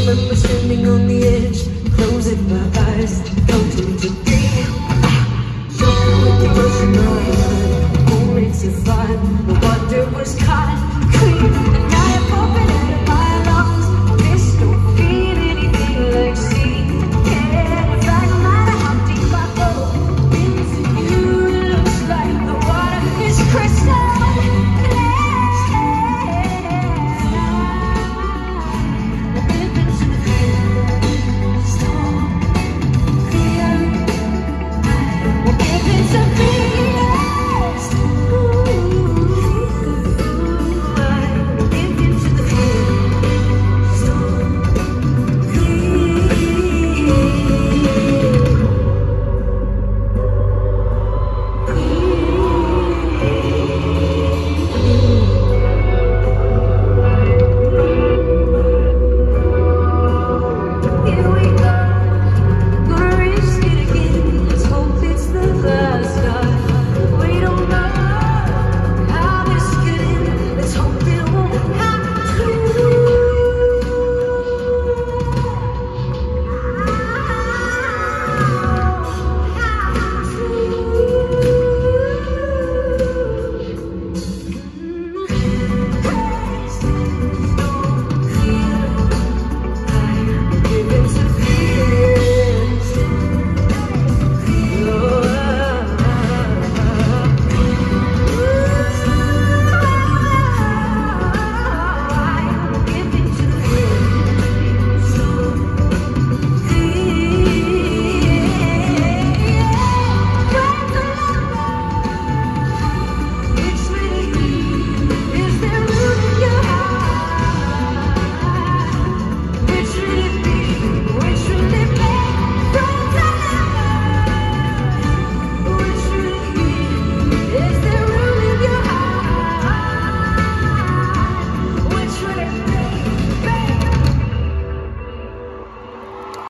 remember standing on the edge, closing my eyes, counting to three. You're the person I who makes it fire.